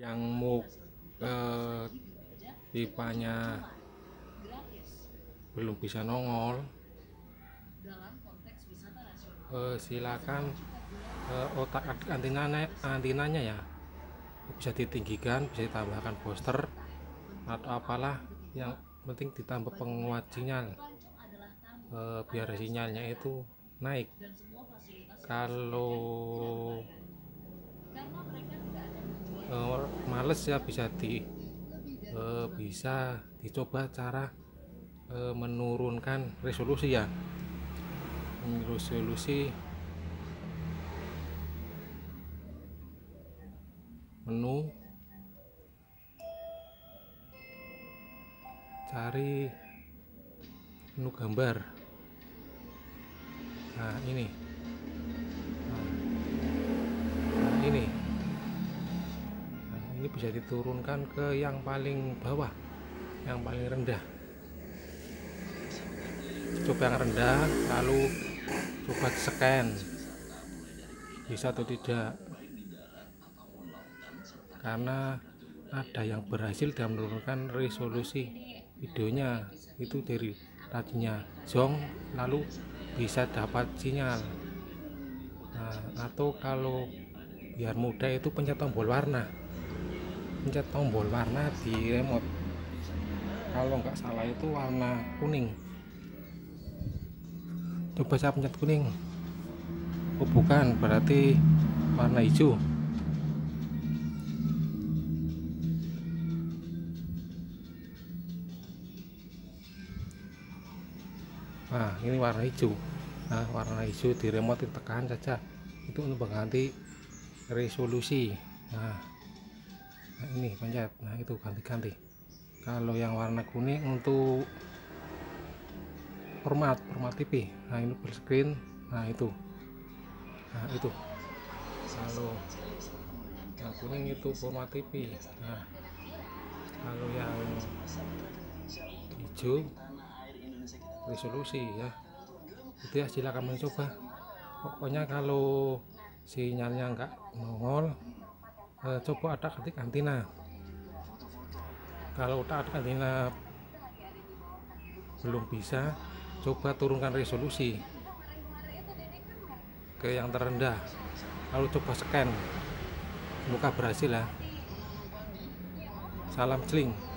yang mau eh, pipanya belum bisa nongol. Eh, silakan eh, otak antinanya antinanya ya. Bisa ditinggikan bisa ditambahkan booster atau apalah. Yang penting ditambah penguat sinyal. Eh, biar sinyalnya itu naik. Kalau eh, males ya bisa di eh, bisa dicoba cara eh, menurunkan resolusi ya. Resolusi menu. Cari menu gambar. Nah ini bisa diturunkan ke yang paling bawah yang paling rendah. Coba yang rendah lalu coba scan bisa atau tidak? Karena ada yang berhasil dalam menurunkan resolusi videonya itu dari tadinya zong lalu bisa dapat sinyal. Nah, atau kalau biar mudah itu pencet tombol warna pencet tombol warna di remote. Kalau nggak salah itu warna kuning. Coba saya pencet kuning. Oh bukan berarti warna hijau. Nah ini warna hijau. Nah warna hijau di remote tekan saja. Itu untuk mengganti resolusi. Nah, nah ini pencet. Nah itu ganti-ganti. Kalau yang warna kuning untuk format format TV nah ini full screen. Nah itu. Nah itu. Kalau yang kuning itu format TV nah kalau yang hijau resolusi ya. Itu ya silakan mencoba. Pokoknya kalau sinyalnya enggak nongol eh, coba ada ketik antina. Kalau tak ada antina belum bisa coba turunkan resolusi ke yang terendah. Lalu coba scan. Semoga berhasil ya. Salam celing